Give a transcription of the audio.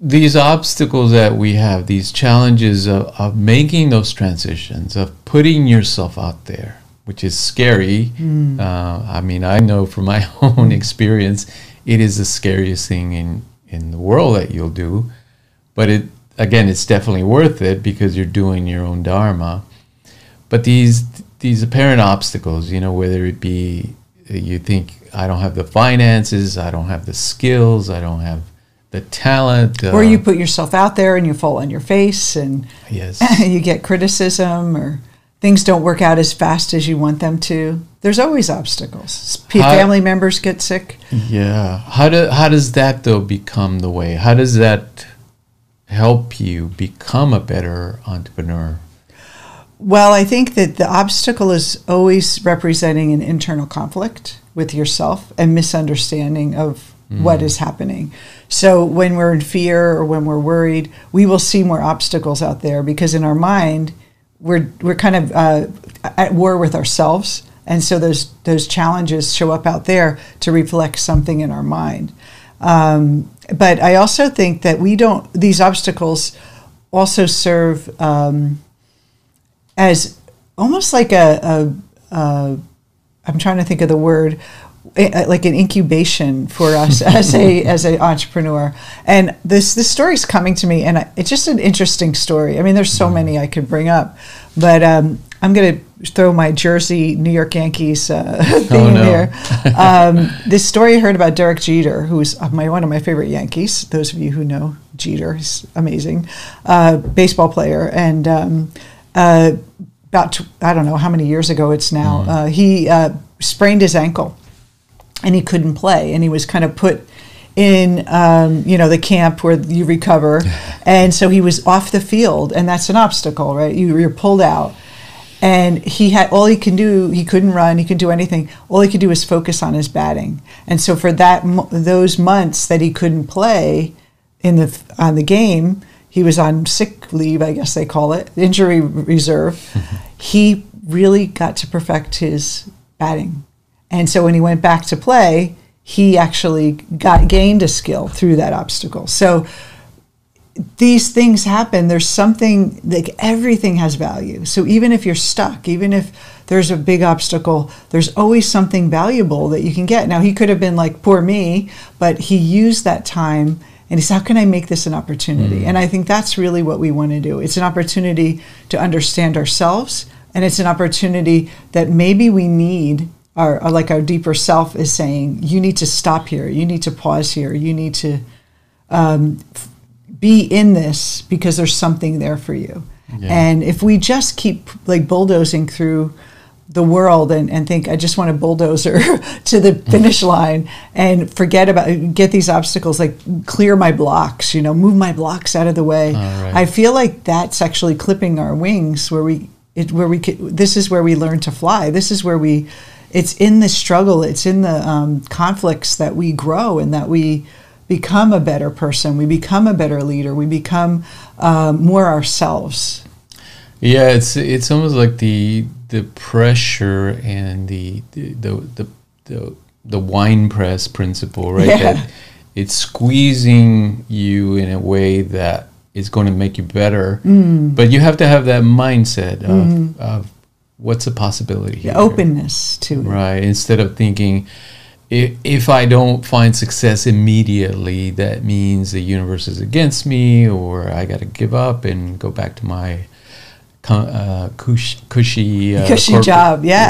these obstacles that we have, these challenges of, of making those transitions, of putting yourself out there, which is scary. Mm. Uh, I mean, I know from my own experience, it is the scariest thing in, in the world that you'll do. But it again, it's definitely worth it because you're doing your own dharma. But these these apparent obstacles, you know, whether it be you think I don't have the finances, I don't have the skills, I don't have the talent, or you put yourself out there and you fall on your face and yes, you get criticism or things don't work out as fast as you want them to. There's always obstacles. How- Family members get sick. yeah. How do how does that though become the way? How does that help you become a better entrepreneur? Well, I think that the obstacle is always representing an internal conflict with yourself and misunderstanding of what is happening. So when we're in fear or when we're worried, we will see more obstacles out there because in our mind, we're we're kind of uh, at war with ourselves, and so those those challenges show up out there to reflect something in our mind. Um, but I also think that we don't; these obstacles also serve um, as almost like a, a, a I'm trying to think of the word like an incubation for us as a as an entrepreneur. And this this story's coming to me and I, it's just an interesting story. I mean there's so many i could bring up but um, i'm going to throw my jersey new york yankees uh, theme no. here. Um, this story i heard about derek jeter who's my one of my favorite yankees those of you who know jeter he's amazing uh, baseball player. And um, uh, about I don't know how many years ago it's now. Uh, he uh, sprained his ankle, and he couldn't play, and he was kind of put in um, you know the camp where you recover, and so he was off the field, and that's an obstacle, right? You, you're pulled out, and he had all he can do. He couldn't run. He could do anything. All he could do was focus on his batting, and so for that those months that he couldn't play in the on the game he was on sick leave, I guess they call it, injury reserve. he really got to perfect his batting. And so when he went back to play, he actually got gained a skill through that obstacle. So these things happen. There's something like everything has value. So even if you're stuck, even if there's a big obstacle, there's always something valuable that you can get. Now he could have been like poor me, but he used that time and he said, How can I make this an opportunity? Mm. And I think that's really what we want to do. It's an opportunity to understand ourselves, and it's an opportunity that maybe we need. Our, our- like our deeper self is saying, you need to stop here. You need to pause here. You need to um, be in this because there's something there for you. Yeah. And if we just keep like bulldozing through the world and, and think I just want a bulldozer to the finish line and forget about get these obstacles like clear my blocks you know move my blocks out of the way right. I feel like that's actually clipping our wings where we it where we could, this is where we learn to fly this is where we it's in the struggle it's in the um, conflicts that we grow and that we become a better person we become a better leader we become um, more ourselves Yeah, it's it's almost like the the pressure and the the the the, the wine press principle, right? Yeah. That it's squeezing you in a way that is going to make you better, Mm. but you have to have that mindset of, of what's a possibility the here, openness to it right? Instead of thinking. If, if I don't find success immediately, that means the universe is against me, or I got to give up and go back to my uh, cush, cushy, uh, cushy corporate- job yeah